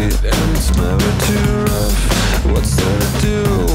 sweet and it's never too rough. What's there to do?